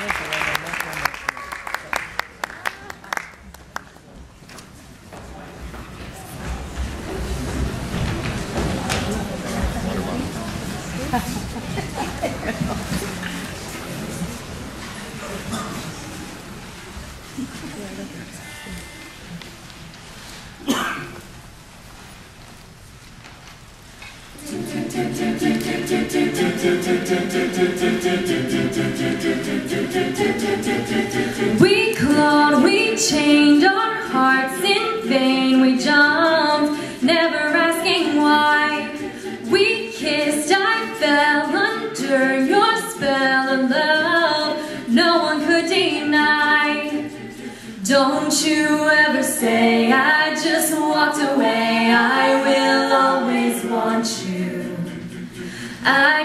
We chained our hearts in vain. We jumped, never asking why. We kissed, I fell under your spell of love. No one could deny. Don't you ever say I just walked away. I will always want you. I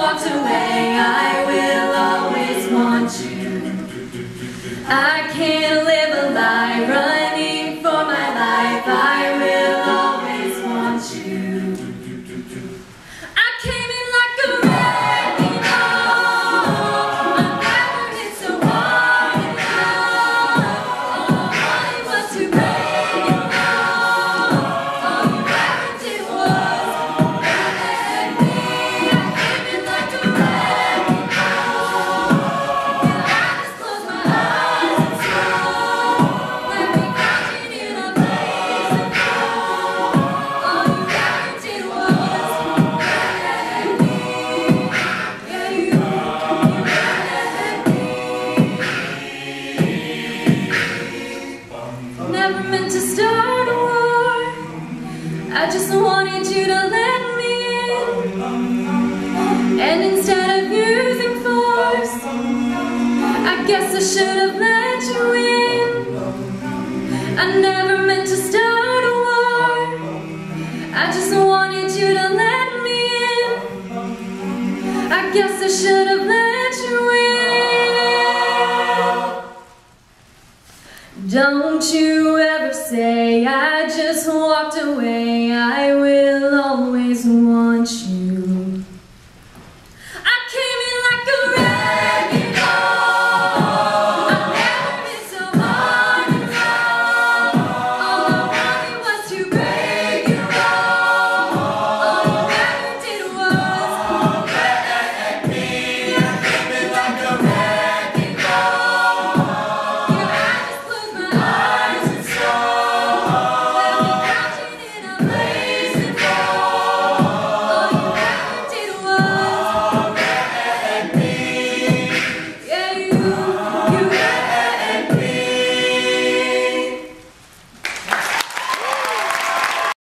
walked away, Never meant to start a war. I just wanted you to let me in. And instead of using force, I guess I should have let you in. I never meant to start a war. I just wanted you to let me in. I guess I should have let Don't you ever say I just walked away. I will always.